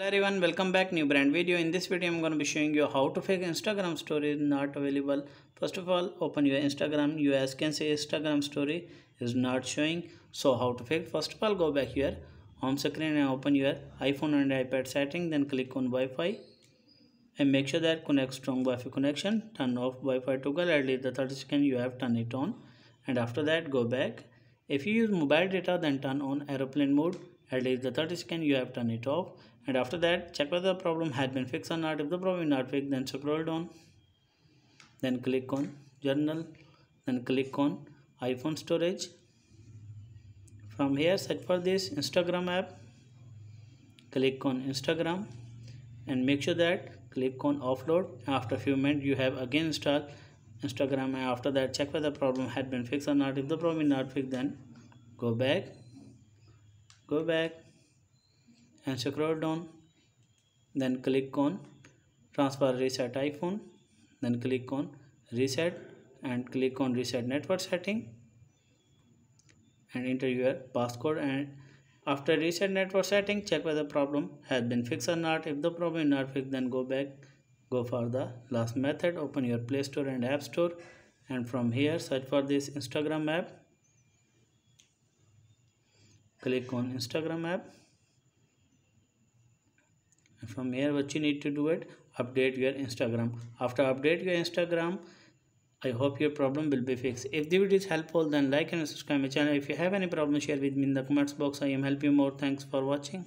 Hello everyone, welcome back new brand video. In this video I'm going to be showing you how to fake Instagram story not available. First of all open your Instagram. You as can see Instagram story is not showing. So how to fake? First of all go back here home screen and open your iPhone and iPad setting then click on Wi-Fi and make sure that connect strong Wi-Fi connection. Turn off Wi-Fi toggle at least the 30 second you have turn it on and after that go back. If you use mobile data then turn on aeroplane mode at least the 30 second you have turned it off. And after that check whether the problem had been fixed or not. If the problem is not fixed then scroll down. Then click on general. Then click on iphone storage. From here search for this instagram app. Click on instagram. And make sure that click on offload. After a few minutes you have again installed instagram and after that check whether the problem had been fixed or not. If the problem is not fixed then go back go back and scroll down then click on transfer reset iphone then click on reset and click on reset network setting and enter your passcode. And after reset network setting check whether the problem has been fixed or not. If the problem is not fixed then go back go for the last method open your play store and app store and from here search for this instagram app click on instagram app. From here what you need to do it update your instagram. After update your instagram i hope your problem will be fixed. If the video is helpful then like and subscribe my channel. If you have any problem share with me in the comments box. I am help you more. Thanks for watching